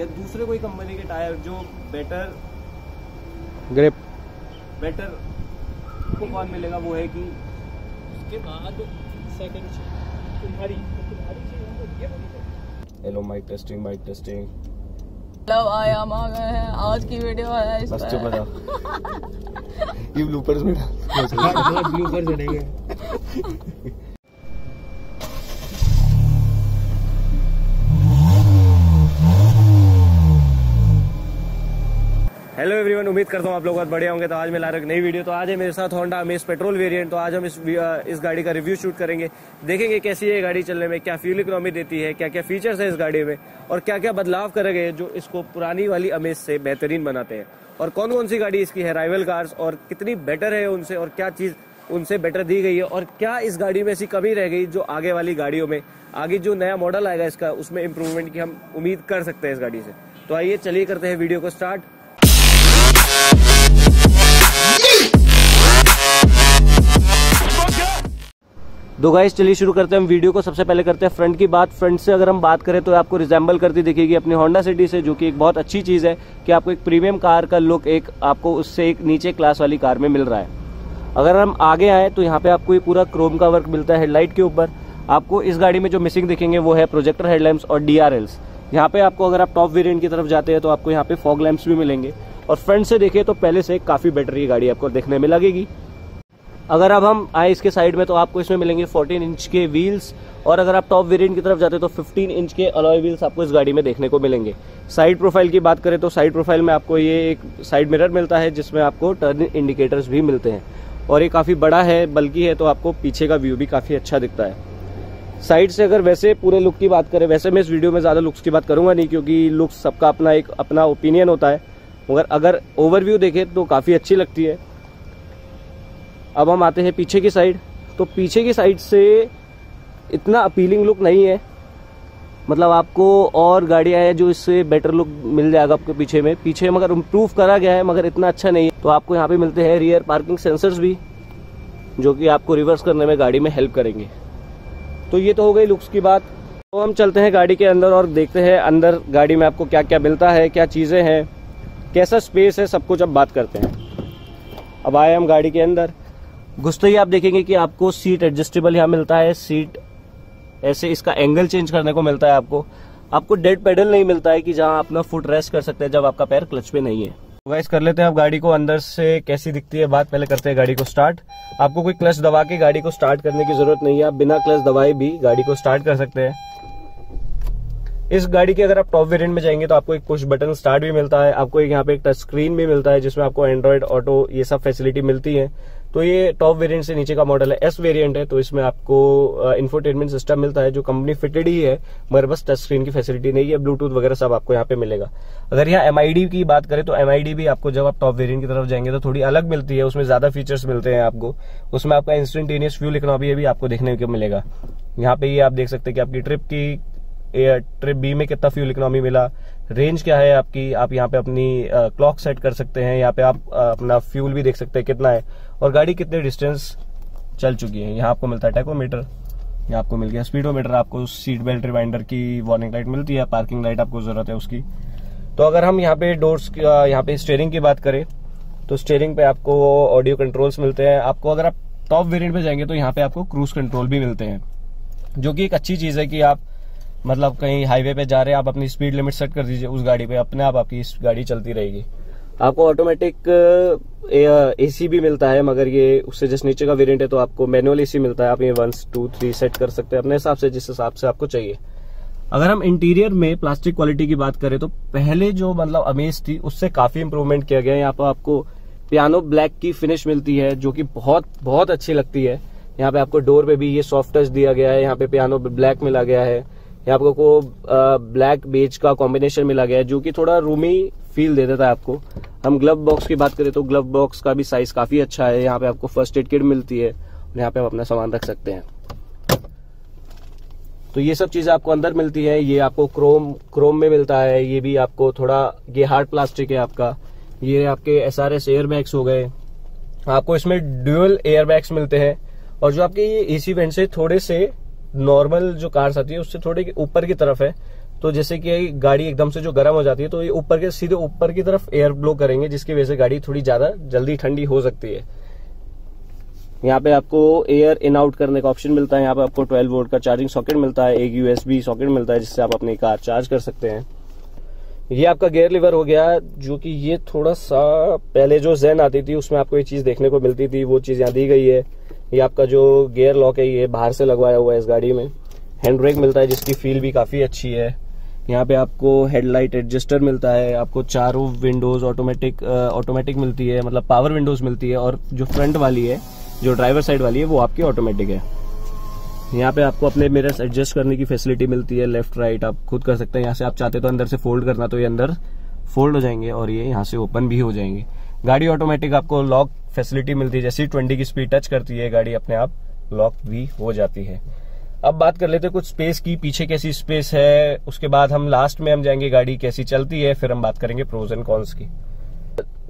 या दूसरे कोई कंपनी के टायर जो बेटर ग्रिप बेटर को कौन मिलेगा? वो है कि उसके बाद सेकंड तुम्हारी चीज़ hello mic testing mic testing मतलब आया हम आ गए हैं। आज की वीडियो है इस बस। चुप हो जाओ ये ब्लूपर्स में डाल ब्लूपर चढ़ेंगे हेलो एवरीवन उम्मीद करता हूँ आप लोग बहुत बढ़िया होंगे। तो आज मैं ला रहा एक नई वीडियो तो आज है मेरे साथ होंडा अमेज पेट्रोल वेरिएंट तो आज हम इस इस गाड़ी का रिव्यू शूट करेंगे। देखेंगे कैसी है गाड़ी चलने में, क्या फ्यूल इकोनॉमी देती है क्या क्या फीचर्स है इस गाड़ी में, और क्या क्या बदलाव करेंगे जो इसको पुरानी वाली अमेज से बेहतरीन बनाते हैं। और कौन कौन सी गाड़ी इसकी है? राइवल कार्स और कितनी बेटर है उनसे, और क्या चीज़ उनसे बेटर दी गई है, और क्या इस गाड़ी में ऐसी कमी रह गई जो आगे वाली गाड़ियों में, आगे जो नया मॉडल आएगा इसका, उसमें इम्प्रूवमेंट की हम उम्मीद कर सकते हैं इस गाड़ी से। तो आइए, चलिए करते हैं वीडियो को स्टार्ट दो गाइस चलिए शुरू करते हैं हम वीडियो को। सबसे पहले करते हैं फ्रंट की बात। फ्रंट से अगर हम बात करें तो आपको रिजेंबल करती दिखेगी अपनी होंडा सिटी से, जो कि एक बहुत अच्छी चीज़ है कि आपको एक प्रीमियम कार का लुक एक आपको उससे एक नीचे क्लास वाली कार में मिल रहा है। अगर हम आगे आए तो यहाँ पे आपको ये पूरा क्रोम का वर्क मिलता है हेडलाइट के ऊपर। आपको इस गाड़ी में जो मिसिंग दिखेंगे वो है प्रोजेक्टर हेडलैम्प्स और डी यहाँ पे आपको अगर आप टॉप वेरियंट की तरफ़ जाते हैं तो आपको यहाँ पे फॉग लैंप्स भी मिलेंगे। और फ्रंट से देखें तो पहले से काफ़ी बेटर ये गाड़ी आपको देखने में लगेगी। अगर अब हम आए इसके साइड में तो आपको इसमें मिलेंगे 14 इंच के व्हील्स और अगर आप टॉप वेरिएंट की तरफ़ जाते हैं तो 15 इंच के अलॉय व्हील्स आपको इस गाड़ी में देखने को मिलेंगे। साइड प्रोफ़ाइल की बात करें तो साइड प्रोफ़ाइल में आपको ये एक साइड मिरर मिलता है जिसमें आपको टर्न इंडिकेटर्स भी मिलते हैं। और ये काफ़ी बड़ा है, बल्कि है तो आपको पीछे का व्यू भी काफ़ी अच्छा दिखता है। साइड से अगर वैसे पूरे लुक की बात करें, वैसे मैं इस वीडियो में ज़्यादा लुक्स की बात करूँगा नहीं, क्योंकि लुक्स सबका अपना एक, अपना ओपिनियन होता है। मगर अगर ओवरव्यू देखें तो काफ़ी अच्छी लगती है। अब हम आते हैं पीछे की साइड तो पीछे की साइड से इतना अपीलिंग लुक नहीं है। मतलब आपको और गाड़ियाँ हैं जो इससे बेटर लुक मिल जाएगा आपको पीछे में। पीछे मगर इम्प्रूव करा गया है, मगर इतना अच्छा नहीं है। तो आपको यहाँ पे मिलते हैं रियर पार्किंग सेंसर्स भी, जो कि आपको रिवर्स करने में गाड़ी में हेल्प करेंगे। तो ये तो हो गई लुक्स की बात। तो हम चलते हैं गाड़ी के अंदर और देखते हैं अंदर गाड़ी में आपको क्या क्या मिलता है, क्या चीज़ें हैं। कैसा स्पेस है, सब कुछ अब बात करते हैं। अब आए हम गाड़ी के अंदर। घुसते ही आप देखेंगे कि आपको सीट एडजस्टेबल यहाँ मिलता है। सीट ऐसे इसका एंगल चेंज करने को मिलता है आपको। आपको डेड पेडल नहीं मिलता है कि जहाँ अपना फुट रेस्ट कर सकते हैं जब आपका पैर क्लच पे नहीं है। गाइस कर लेते हैं अब गाड़ी को अंदर से कैसी दिखती है बात। पहले करते हैं गाड़ी को स्टार्ट आपको कोई क्लच दबा के गाड़ी को स्टार्ट करने की ज़रूरत नहीं है। आप बिना क्लच दबाए भी गाड़ी को स्टार्ट कर सकते हैं। इस गाड़ी के अगर आप टॉप वेरिएंट में जाएँगे तो आपको एक पुश बटन स्टार्ट भी मिलता है, आपको एक यहाँ पे एक टच स्क्रीन भी मिलता है, जिसमें आपको एंड्रॉइड ऑटो ये सब फैसिलिटी मिलती है। तो ये टॉप वेरिएंट से नीचे का मॉडल है एस वेरिएंट है तो इसमें आपको इन्फोटेनमेंट सिस्टम मिलता है, जो कंपनी फिटेड ही है, मगर बस टच स्क्रीन की फैसिलिटी नहीं है ब्लूटूथ वगैरह सब आपको यहाँ पे मिलेगा। अगर यहाँ एमआईडी की बात करें तो एमआईडी भी आपको जब आप टॉप वेरिएंट की तरफ़ जाएँगे तो थोड़ी अलग मिलती है, उसमें ज़्यादा फीचर्स मिलते हैं आपको। उसमें आपका इंस्टेंटेनियस फ्यूल इकोनॉमी भी आपको देखने को मिलेगा। यहाँ पे ये आप देख सकते हैं कि आपकी ट्रिप की ट्रिप बी में कितना फ्यूल इकोनॉमी मिला? रेंज क्या है आपकी? आप यहाँ पे अपनी क्लॉक सेट कर सकते हैं, यहाँ पे आप अपना फ्यूल भी देख सकते हैं कितना है। और गाड़ी कितने डिस्टेंस चल चुकी है? यहाँ आपको मिलता है टैकोमीटर यहाँ आपको मिल गया स्पीडोमीटर आपको सीट बेल्ट रिमाइंडर की वार्निंग लाइट मिलती है पार्किंग लाइट आपको ज़रूरत है उसकी। तो अगर हम यहाँ पे डोर्स यहाँ पे स्टेयरिंग की बात करें तो स्टेयरिंग पे आपको ऑडियो कंट्रोल्स मिलते हैं। आपको अगर आप टॉप वेरिएंट पे जाएँगे तो यहाँ पे आपको क्रूज कंट्रोल भी मिलते हैं, जो कि एक अच्छी चीज़ है कि आप मतलब कहीं हाईवे पे जा रहे हैं आप अपनी स्पीड लिमिट सेट कर दीजिए उस गाड़ी पे अपने आप आपकी इस गाड़ी चलती रहेगी। आपको ऑटोमेटिक एसी भी मिलता है मगर ये उससे जस्ट नीचे का वेरिएंट है तो आपको मैनुअल एसी मिलता है। आप ये वन टू थ्री सेट कर सकते हैं अपने हिसाब से जिस हिसाब से आपको चाहिए। अगर हम इंटीरियर में प्लास्टिक क्वालिटी की बात करें तो पहले जो मतलब अमेज थी उससे काफ़ी इंप्रूवमेंट किया गया है। यहाँ पर आपको पियानो ब्लैक की फिनिश मिलती है जो कि बहुत बहुत अच्छी लगती है। यहाँ पे आपको डोर पे भी ये सॉफ्ट टच दिया गया है। यहाँ पे पियानो ब्लैक मिला गया है। यहाँ आपको को ब्लैक बेज का कॉम्बिनेशन मिला गया है, जो कि थोड़ा रूमी फील दे देता है आपको। हम ग्लव बॉक्स की बात करें तो ग्लव बॉक्स का भी साइज़ काफ़ी अच्छा है। यहाँ पे आपको फ़र्स्ट एड किट मिलती है यहाँ पे आप अपना सामान रख सकते हैं। तो ये सब चीज़ें आपको अंदर मिलती है। ये आपको क्रोम क्रोम में मिलता है। ये भी आपको थोड़ा, ये हार्ड प्लास्टिक है आपका। ये आपके S R S air bags हो गए। आपको इसमें ड्यूअल एयर बैग्स मिलते हैं। और जो आपके ये एसी वेंट से थोड़े से नॉर्मल जो कार्स आती है, उससे थोड़ी ऊपर की तरफ़ है। तो जैसे कि गाड़ी एकदम से जो गर्म हो जाती है तो ये ऊपर के, सीधे ऊपर की तरफ़ एयर ब्लो करेंगे, जिसकी वजह से गाड़ी थोड़ी ज़्यादा जल्दी ठंडी हो सकती है। यहाँ पे आपको एयर इन आउट करने का ऑप्शन मिलता है। यहाँ पे आपको 12 वोल्ट का चार्जिंग सॉकेट मिलता है, एक यूएसबी सॉकेट मिलता है, जिससे आप अपनी कार चार्ज कर सकते हैं। ये आपका गेयर लिवर हो गया, जो कि ये थोड़ा सा, पहले जो जैन आती थी, उसमें आपको ये चीज़ देखने को मिलती थी, वो चीज़ यहाँ दी गई है। ये आपका जो गेयर लॉक है, ये बाहर से लगवाया हुआ है इस गाड़ी में। हैंड ब्रेक मिलता है, जिसकी फील भी काफ़ी अच्छी है। यहाँ पे आपको हेडलाइट एडजस्टर मिलता है, आपको चारों विंडोज़ ऑटोमेटिक ऑटोमेटिक मिलती है मतलब पावर विंडोज़ मिलती है, और जो फ्रंट वाली है, जो ड्राइवर साइड वाली है, वो आपकी ऑटोमेटिक है। यहाँ पे आपको अपने मिरर्स एडजस्ट करने की फैसिलिटी मिलती है लेफ़्ट राइट आप खुद कर सकते हैं। यहाँ से आप चाहते तो अंदर से फोल्ड करना तो ये अंदर फोल्ड हो जाएँगे, और ये यहाँ से ओपन भी हो जाएँगे। गाड़ी ऑटोमेटिक आपको लॉक फैसिलिटी मिलती है, जैसे ट्वेंटी की स्पीड टच करती है, गाड़ी अपने आप लॉक भी हो जाती है। अब बात कर लेते हैं कुछ स्पेस की, पीछे कैसी स्पेस है, उसके बाद हम लास्ट में हम जाएँगे गाड़ी कैसी चलती है, फिर हम बात करेंगे प्रोज एंड कॉन्स की।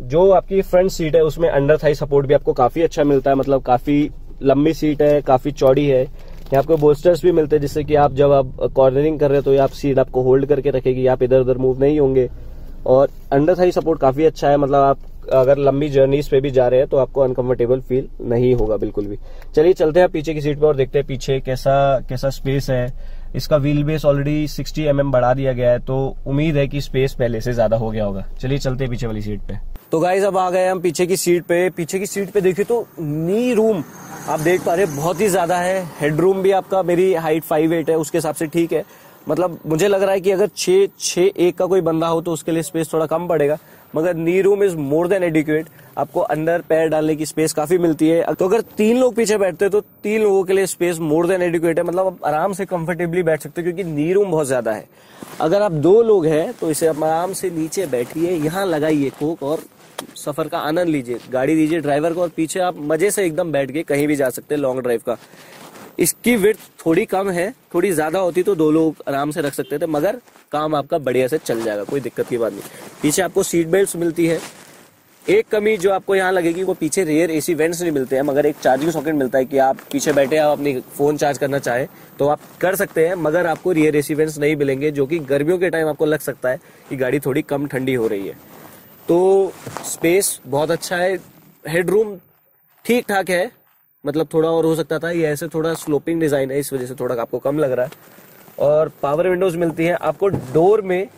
जो आपकी फ्रंट सीट है, उसमें अंडर थाई सपोर्ट भी आपको काफ़ी अच्छा मिलता है मतलब काफ़ी लंबी सीट है, काफ़ी चौड़ी है। यहाँ आपको बोस्टर्स भी मिलते हैं, जिससे कि आप जब आप कॉर्नरिंग कर रहे हो तो आप सीट आपको होल्ड करके रखेगी, आप इधर उधर मूव नहीं होंगे। और अंडर थाई सपोर्ट काफ़ी अच्छा है मतलब आप अगर लंबी जर्नीज पे भी जा रहे हैं तो आपको अनकंफर्टेबल फील नहीं होगा बिल्कुल भी। चलिए चलते हैं पीछे की सीट पे और देखते हैं पीछे कैसा कैसा स्पेस है। इसका wheel base already 60 M mm बढ़ा दिया गया है तो उम्मीद है कि स्पेस पहले से ज़्यादा हो गया होगा। चलिए चलते हैं पीछे वाली सीट पे। तो गाइज़ अब आ गए हम पीछे की सीट पे। पीछे की सीट पे देखिए तो नी रूम आप देख पा रहे बहुत ही ज़्यादा है। हेडरूम भी आपका मेरी हाइट फाइव एट है, उसके हिसाब से ठीक है। मतलब मुझे लग रहा है कि अगर छह छह एक का कोई बंदा हो तो उसके लिए स्पेस थोड़ा कम पड़ेगा। मगर knee room is more than adequate आपको अंदर पैर डालने की स्पेस काफ़ी मिलती है। तो अगर तीन लोग पीछे बैठते हैं तो तीन लोगों के लिए स्पेस मोर देन एडिक्वेट है। मतलब आप आराम से कंफर्टेबली बैठ सकते हो, क्योंकि नी रूम बहुत ज़्यादा है। अगर आप दो लोग हैं तो इसे आप आराम से नीचे बैठिए, यहाँ लगाइए कोक और सफ़र का आनंद लीजिए। गाड़ी दीजिए ड्राइवर को और पीछे आप मज़े से एकदम बैठ के कहीं भी जा सकते हैं लॉन्ग ड्राइव का। इसकी विथ थोड़ी कम है, थोड़ी ज़्यादा होती तो दो लोग आराम से रख सकते थे, मगर काम आपका बढ़िया से चल जाएगा, कोई दिक्कत की बात नहीं। पीछे आपको सीट बेल्ट मिलती है। एक कमी जो आपको यहाँ लगेगी, वो पीछे रेयर एसी वेंट्स नहीं मिलते हैं, मगर एक चार्जिंग सॉकेट मिलता है कि आप पीछे बैठे आप अपनी फ़ोन चार्ज करना चाहे तो आप कर सकते हैं, मगर आपको रियर एसी वेंट्स नहीं मिलेंगे, जो कि गर्मियों के टाइम आपको लग सकता है कि गाड़ी थोड़ी कम ठंडी हो रही है। तो स्पेस बहुत अच्छा है हेडरूम ठीक ठाक है मतलब थोड़ा और हो सकता था, ये ऐसे थोड़ा स्लोपिंग डिज़ाइन है, इस वजह से थोड़ा आपको कम लग रहा है। और पावर विंडोज़ मिलती है, आपको डोर में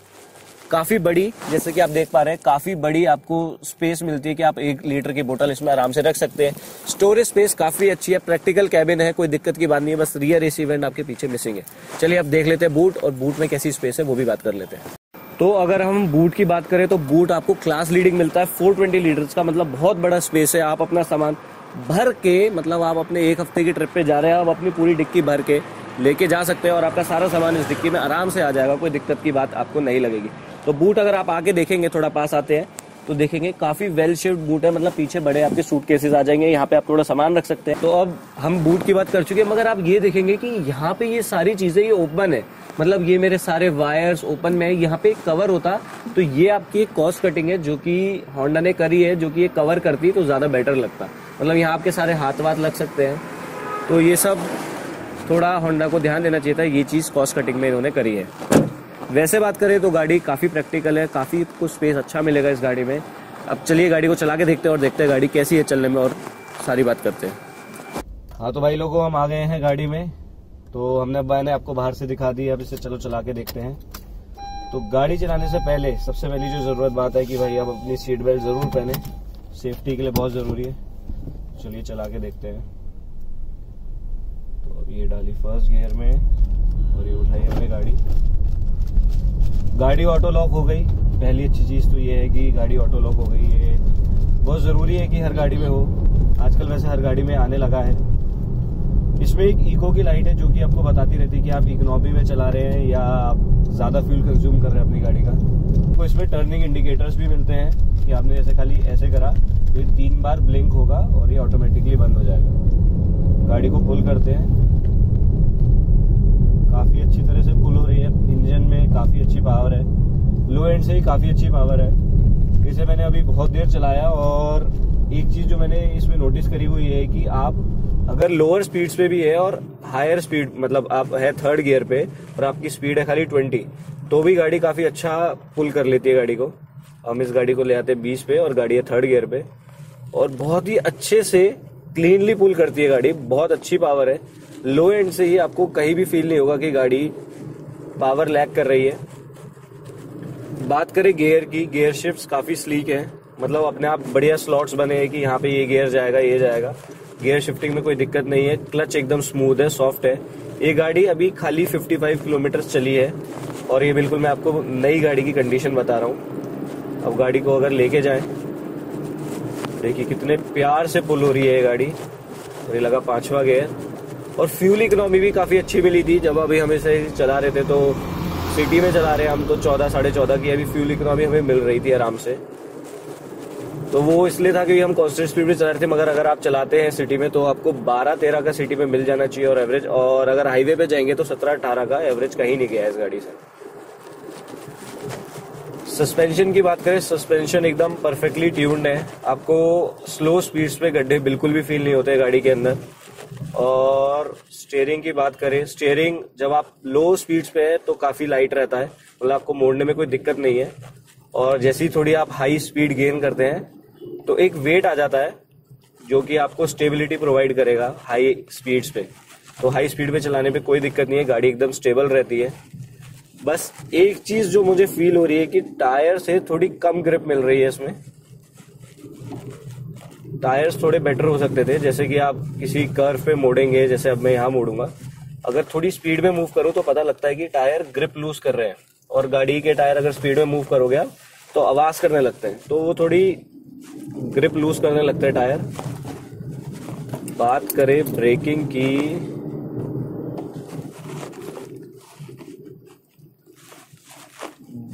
काफ़ी बड़ी, जैसे कि आप देख पा रहे हैं, काफ़ी बड़ी आपको स्पेस मिलती है कि आप एक लीटर की बोतल इसमें आराम से रख सकते हैं। स्टोरेज स्पेस काफ़ी अच्छी है प्रैक्टिकल कैबिन है, कोई दिक्कत की बात नहीं है, बस रियर एसी वेंट आपके पीछे मिसिंग है। चलिए आप देख लेते हैं बूट और बूट में कैसी स्पेस है, वो भी बात कर लेते हैं। तो अगर हम बूट की बात करें तो बूट आपको क्लास लीडिंग मिलता है 420 लीटर्स का मतलब बहुत बड़ा स्पेस है, आप अपना सामान भर के मतलब आप अपने एक हफ़्ते की ट्रिप पे जा रहे हैं, आप अपनी पूरी डिक्की भर के लेके जा सकते हैं और आपका सारा सामान इस डिक्की में आराम से आ जाएगा, कोई दिक्कत की बात आपको नहीं लगेगी। तो बूट अगर आप आके देखेंगे, थोड़ा पास आते हैं तो देखेंगे काफ़ी वेल शेप्ड बूट है मतलब पीछे बड़े आपके सूट केसेस आ जाएँगे, यहाँ पे आप थोड़ा सामान रख सकते हैं। तो अब हम बूट की बात कर चुके हैं, मगर आप ये देखेंगे कि यहाँ पे ये सारी चीज़ें, ये ओपन है। मतलब ये मेरे सारे वायर्स ओपन में है, यहाँ पे कवर होता तो ये आपकी एक कॉस्ट कटिंग है, जो कि होंडा ने करी है, जो कि ये कवर करती तो ज़्यादा बेटर लगता। मतलब यहाँ आपके सारे हाथ वाथ लग सकते हैं। तो ये सब थोड़ा होंडा को ध्यान देना चाहिए था, ये चीज़ कॉस्ट कटिंग में इन्होंने करी है। वैसे बात करें तो गाड़ी काफ़ी प्रैक्टिकल है, काफ़ी कुछ स्पेस अच्छा मिलेगा इस गाड़ी में। अब चलिए गाड़ी को चला के देखते हैं और देखते हैं गाड़ी कैसी है चलने में और सारी बात करते हैं। हाँ तो भाई लोगों, हम आ गए हैं गाड़ी में। तो हमने मैंने आपको बाहर से दिखा दी अब इसे चलो चला के देखते हैं। तो गाड़ी चलाने से पहले सबसे पहली जो ज़रूरत बात है कि भाई आप अपनी सीट बेल्ट ज़रूर पहने। सेफ्टी के लिए बहुत ज़रूरी है। चलिए चला के देखते हैं। तो ये डाली फ़र्स्ट गियर में और ये उठाई हमने गाड़ी। गाड़ी ऑटो लॉक हो गई। पहली अच्छी चीज़ तो ये है कि गाड़ी ऑटो लॉक हो गई। है बहुत ज़रूरी है कि हर गाड़ी में हो। आजकल वैसे हर गाड़ी में आने लगा है। इसमें एक इको की लाइट है जो कि आपको बताती रहती है कि आप इकोनॉमी में चला रहे हैं या आप ज़्यादा फ्यूल कंज्यूम कर रहे हैं अपनी गाड़ी का। तो इसमें टर्निंग इंडिकेटर्स भी मिलते हैं कि आपने जैसे खाली ऐसे करा। ये तीन बार ब्लिंक होगा और ये ऑटोमेटिकली बंद हो जाएगा। गाड़ी को पुल करते हैं। काफ़ी अच्छी तरह से पुल हो रही है। इंजन में काफ़ी अच्छी पावर है। लो एंड से ही काफ़ी अच्छी पावर है। इसे मैंने अभी बहुत देर चलाया और एक चीज़ जो मैंने इसमें नोटिस करी हुई है कि आप अगर लोअर स्पीड्स पे भी है और हायर स्पीड मतलब आप है थर्ड गियर पे और आपकी स्पीड है खाली ट्वेंटी तो भी गाड़ी काफ़ी अच्छा पुल कर लेती है गाड़ी को। हम इस गाड़ी को ले आते हैं बीस पे और गाड़ी है थर्ड गियर पे। और बहुत ही अच्छे से क्लीनली पुल करती है गाड़ी। बहुत अच्छी पावर है। लो एंड से ही आपको कहीं भी फील नहीं होगा कि गाड़ी पावर लैक कर रही है। बात करें गियर की गियर शिफ्ट काफ़ी स्लीक है। मतलब अपने आप बढ़िया स्लॉट्स बने हैं कि यहाँ पे ये गियर जाएगा, ये जाएगा। गियर शिफ्टिंग में कोई दिक्कत नहीं है। क्लच एकदम स्मूथ है सॉफ्ट है। ये गाड़ी अभी खाली 55 किलोमीटर चली है। और ये बिल्कुल मैं आपको नई गाड़ी की कंडीशन बता रहा हूँ। अब गाड़ी को अगर लेके जाएँ देखिए कितने प्यार से पुल हो रही है ये गाड़ी। ये लगा पांचवा गियर और फ्यूल इकोनॉमी भी काफ़ी अच्छी मिली थी। जब अभी हम इसे चला रहे थे तो सिटी में चला रहे हम तो चौदह, साढ़े चौदह की अभी फ्यूल इकोनॉमी हमें मिल रही थी आराम से। तो वो इसलिए था कि हम कॉन्स्टेंट स्पीड में चला रहे थे, मगर अगर आप चलाते हैं सिटी में तो आपको 12 13 का सिटी में मिल जाना चाहिए और एवरेज और अगर हाईवे पे जाएँगे तो 17 18 का एवरेज कहीं नहीं गया है इस गाड़ी से। सस्पेंशन की बात करें सस्पेंशन एकदम परफेक्टली ट्यून्ड है। आपको स्लो स्पीड्स पे गड्ढे बिल्कुल भी फील नहीं होते गाड़ी के अंदर। और स्टेयरिंग की बात करें स्टेयरिंग जब आप लो स्पीड्स पे है तो काफ़ी लाइट रहता है। मतलब आपको मोड़ने में कोई दिक्कत नहीं है। और जैसे ही थोड़ी आप हाई स्पीड गेन करते हैं तो एक वेट आ जाता है, जो कि आपको स्टेबिलिटी प्रोवाइड करेगा हाई स्पीड्स पे। तो हाई स्पीड पे चलाने पे कोई दिक्कत नहीं है, गाड़ी एकदम स्टेबल रहती है। बस एक चीज़ जो मुझे फील हो रही है कि टायर से थोड़ी कम ग्रिप मिल रही है इसमें। टायर्स थोड़े बेटर हो सकते थे, जैसे कि आप किसी कर्व पे मोड़ेंगे, जैसे अब मैं यहाँ मोड़ूँगा। अगर थोड़ी स्पीड में मूव करो तो पता लगता है कि टायर ग्रिप लूज कर रहे हैं। और गाड़ी के टायर अगर स्पीड में मूव करोगे आप तो आवाज़ करने लगते हैं। तो वो थोड़ी ग्रिप लूज करने लगते हैं टायर। बात करें ब्रेकिंग की।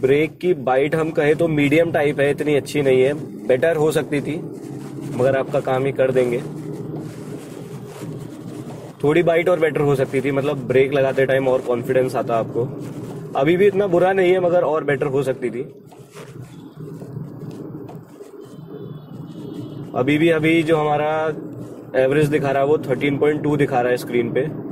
ब्रेक की बाइट हम कहें तो मीडियम टाइप है, इतनी अच्छी नहीं है। बेटर हो सकती थी, मगर आपका काम ही कर देंगे। थोड़ी बाइट और बेटर हो सकती थी मतलब ब्रेक लगाते टाइम और कॉन्फिडेंस आता आपको। अभी भी इतना बुरा नहीं है, मगर और बेटर हो सकती थी। अभी भी, अभी जो हमारा एवरेज दिखा रहा है, वो 13.2 दिखा रहा है स्क्रीन पे।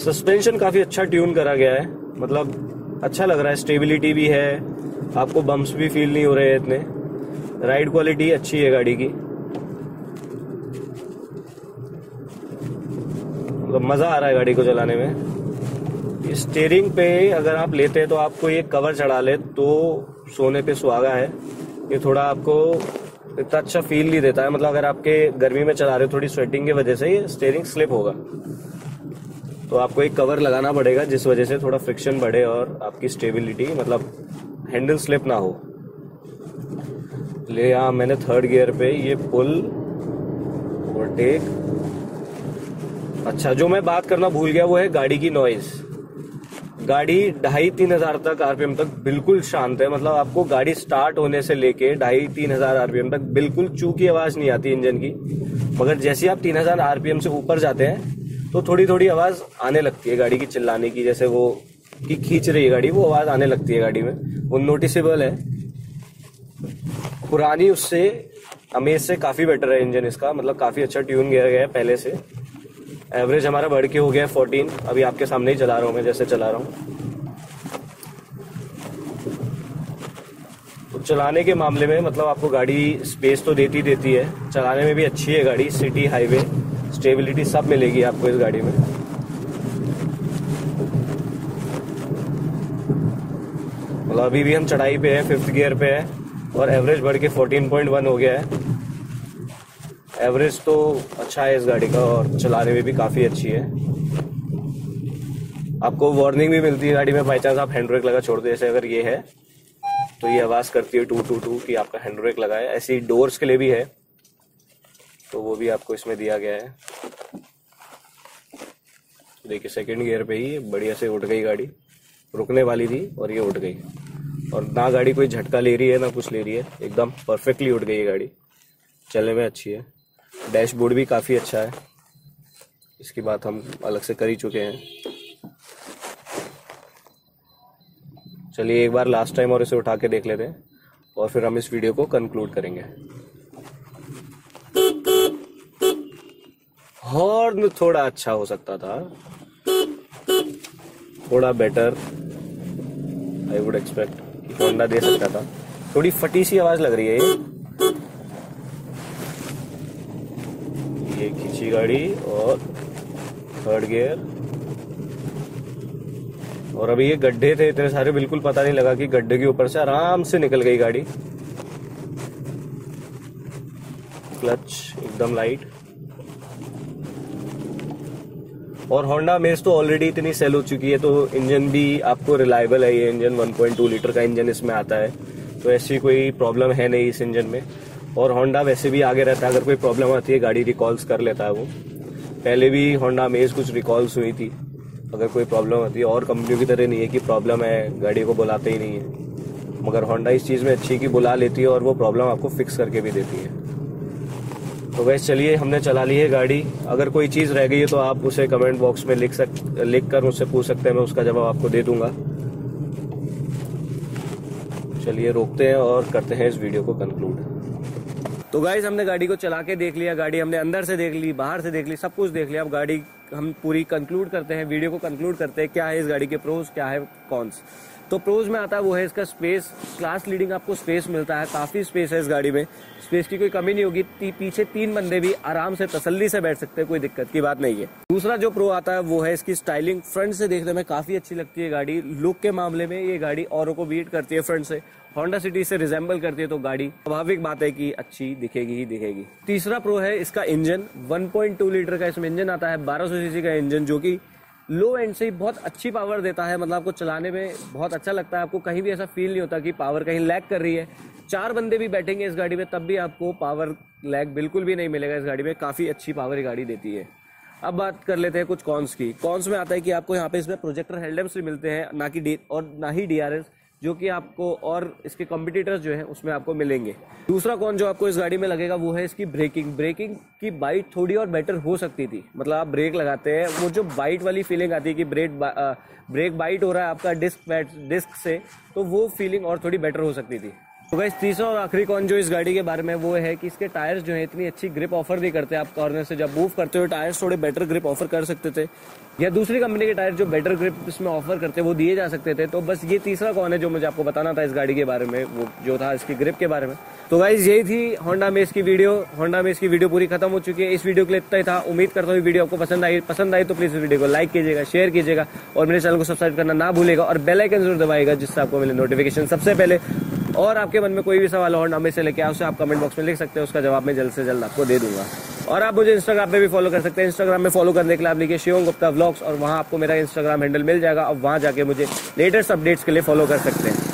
सस्पेंशन काफ़ी अच्छा ट्यून करा गया है। मतलब अच्छा लग रहा है। स्टेबिलिटी भी है। आपको बम्प्स भी फील नहीं हो रहे इतने। राइड क्वालिटी अच्छी है गाड़ी की। मतलब मज़ा आ रहा है गाड़ी को चलाने में। स्टेयरिंग पे अगर आप लेते हैं तो आपको ये कवर चढ़ा ले तो सोने पे सुहागा है। ये थोड़ा आपको इतना अच्छा फील नहीं देता है। मतलब अगर आपके गर्मी में चला रहे हो, थोड़ी स्वेटिंग की वजह से ये स्टेयरिंग स्लिप होगा। तो आपको एक कवर लगाना पड़ेगा, जिस वजह से थोड़ा फ्रिक्शन बढ़े और आपकी स्टेबिलिटी मतलब हैंडल स्लिप ना हो। ले यहाँ मैंने थर्ड गियर पे ये पुल ओवरटेक अच्छा जो मैं बात करना भूल गया, वो है गाड़ी की नॉइज़ गाड़ी ढाई तीन हज़ार तक आरपीएम तक बिल्कुल शांत है मतलब आपको गाड़ी स्टार्ट होने से लेके ढाई तीन हज़ार आरपीएम तक बिल्कुल चूकी आवाज़ नहीं आती इंजन की। मगर जैसे आप तीन हज़ार आरपीएम से ऊपर जाते हैं तो थोड़ी थोड़ी आवाज़ आने लगती है गाड़ी की, चिल्लाने की, जैसे वो की खींच रही है गाड़ी, वो आवाज़ आने लगती है गाड़ी में। वो नोटिसेबल है। पुरानी उससे अमेज से काफ़ी बेटर है इंजन इसका। मतलब काफ़ी अच्छा ट्यून किया गया है पहले से। एवरेज हमारा बढ़ के हो गया है फोर्टीन अभी आपके सामने ही चला रहा हूँ मैं, जैसे चला रहा हूँ। तो चलाने के मामले में मतलब आपको गाड़ी स्पेस तो देती देती है। चलाने में भी अच्छी है गाड़ी सिटी हाईवे स्टेबिलिटी सब मिलेगी आपको इस गाड़ी में। मतलब अभी भी हम चढ़ाई पे है फिफ्थ गियर पे है, और एवरेज बढ़ के 14.1 हो गया है। एवरेज तो अच्छा है इस गाड़ी का, और चलाने में भी काफ़ी अच्छी है। आपको वार्निंग भी मिलती है गाड़ी में बाई चांस आप हैंड ब्रेक लगा छोड़ दे जैसे अगर ये है तो ये आवाज़ करती है टू टू टू कि आपका हैंड ब्रेक लगा है। ऐसी डोर्स के लिए भी है। तो वो भी आपको इसमें दिया गया है। देखिए सेकंड गियर पे ही बढ़िया से उठ गई गाड़ी। रुकने वाली थी और ये उठ गई। और ना गाड़ी कोई झटका ले रही है, ना कुछ ले रही है। एकदम परफेक्टली उठ गई है गाड़ी। चलने में अच्छी है। डैशबोर्ड भी काफ़ी अच्छा है। इसकी बात हम अलग से कर ही चुके हैं। चलिए, एक बार लास्ट टाइम और इसे उठा के देख लेते हैं और फिर हम इस वीडियो को कंक्लूड करेंगे। हॉर्न थोड़ा अच्छा हो सकता था। थोड़ा better I would expect Honda दे सकता था। थोड़ी फटी सी आवाज़ लग रही है ये। ये खींची गाड़ी और थर्ड गियर और अभी ये गड्ढे थे, इतने सारे बिल्कुल पता नहीं लगा कि गड्ढे के ऊपर से आराम से निकल गई गाड़ी। क्लच एकदम लाइट और होंडा मेज तो ऑलरेडी इतनी सेल हो चुकी है तो इंजन भी आपको रिलायबल है, ये इंजन 1.2 लीटर का इंजन इसमें आता है। तो ऐसी कोई प्रॉब्लम है नहीं इस इंजन में। और होंडा वैसे भी आगे रहता है, अगर कोई प्रॉब्लम आती है, गाड़ी रिकॉल्स कर लेता है वो। पहले भी होंडा मेज कुछ रिकॉल्स हुई थी, अगर कोई प्रॉब्लम आती है। और कंपनियों की तरह नहीं है कि प्रॉब्लम है, गाड़ी को बुलाते ही नहीं है। मगर होंडा इस चीज़ में अच्छी की बुला लेती है और वो प्रॉब्लम आपको फिक्स करके भी देती है। तो वैसे चलिए, हमने चला ली है गाड़ी। अगर कोई चीज़ रह गई है तो आप उसे कमेंट बॉक्स में लिख सक, लिख कर मुझसे पूछ सकते हैं, मैं उसका जवाब आपको दे दूँगा। चलिए, रोकते हैं और करते हैं इस वीडियो को कंक्लूड तो गाइज़ हमने गाड़ी को चला के देख लिया, गाड़ी हमने अंदर से देख ली, बाहर से देख ली, सब कुछ देख लिया। अब गाड़ी हम पूरी कंक्लूड करते हैं वीडियो को कंक्लूड करते हैं, क्या है इस गाड़ी के प्रोज क्या है कॉन्स तो प्रोज में आता है वो है इसका स्पेस क्लास लीडिंग आपको स्पेस मिलता है काफ़ी स्पेस है इस गाड़ी में। स्पेस की कोई कमी नहीं होगी ती, पीछे तीन बंदे भी आराम से तसल्ली से बैठ सकते हैं कोई दिक्कत की बात नहीं है। दूसरा जो प्रो आता है वो है इसकी स्टाइलिंग फ्रंट से देखने में काफ़ी अच्छी लगती है गाड़ी लुक के मामले में ये गाड़ी औरों को बीट करती है फ्रंट से। होंडा सिटी से रिजेंबल करती है तो गाड़ी स्वाभाविक बात है कि अच्छी दिखेगी ही दिखेगी। तीसरा प्रो है इसका इंजन 1.2 लीटर का इसमें इंजन आता है 1200 सीसी का इंजन जो कि लो एंड से ही बहुत अच्छी पावर देता है मतलब आपको चलाने में बहुत अच्छा लगता है। आपको कहीं भी ऐसा फील नहीं होता कि पावर कहीं लैग कर रही है। चार बंदे भी बैठेंगे इस गाड़ी में, तब भी आपको पावर लैग बिल्कुल भी नहीं मिलेगा इस गाड़ी में। काफ़ी अच्छी पावर ये गाड़ी देती है। अब बात कर लेते हैं कुछ कॉन्स की। कॉन्स में आता है कि आपको यहाँ पे इसमें प्रोजेक्टर हेडलैम्प्स भी मिलते हैं, ना कि डी और ना ही डीआरएस जो कि आपको और इसके कॉम्पिटिटर्स जो है, उसमें आपको मिलेंगे। दूसरा कौन जो आपको इस गाड़ी में लगेगा, वो है इसकी ब्रेकिंग ब्रेकिंग की बाइट थोड़ी और बेटर हो सकती थी। मतलब आप ब्रेक लगाते हैं, वो जो बाइट वाली फीलिंग आती है कि ब्रेक ब्रेक बाइट हो रहा है आपका डिस्क डिस्क से तो वो फीलिंग और थोड़ी बेटर हो सकती थी। तो गाइस तीसरा और आखिरी कौन जो इस गाड़ी के बारे में, वो है कि इसके टायर्स जो है, इतनी अच्छी ग्रिप ऑफ़र नहीं करते आप कॉर्नर से। जब मूव करते हो टायर्स थोड़े बेटर ग्रिप ऑफ़र कर सकते थे। या दूसरी कंपनी के टायर जो बेटर ग्रिप इसमें ऑफ़र करते, वो दिए जा सकते थे। तो बस ये तीसरा कौन है जो मुझे आपको बताना था इस गाड़ी के बारे में, वो जो था इसकी ग्रिप के बारे में। तो गाइज़ यही थी होंडा में इसकी वीडियो होंडा में इसकी वीडियो पूरी खत्म हो चुकी है। इस वीडियो के लिए इतना ही था। उम्मीद करता हूँ वीडियो आपको पसंद आई। पसंद आई तो प्लीज़ वीडियो को लाइक कीजिएगा शेयर कीजिएगा और मेरे चैनल को सब्सक्राइब करना ना भूलेगा और बेलाइकन ज़रूर दबाएगा जिससे आपको मिले नोटिफिकेशन सबसे पहले। और आपके मन में कोई भी सवाल और हमें से लेके आओ उसे आप कमेंट बॉक्स में लिख सकते हैं, उसका जवाब मैं जल्द से जल्द आपको दे दूँगा। और आप मुझे इंस्टाग्राम पे भी फॉलो कर सकते हैं। इंस्टाग्राम में फॉलो करने के लिए आप लिखिए शिवम गुप्ता ब्लॉग्स और वहाँ आपको मेरा इंस्टाग्राम हैंडल मिल जाएगा। और वहाँ जाके मुझे लेटेस्ट अपडेट्स के लिए फॉलो कर सकते हैं।